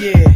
Yeah.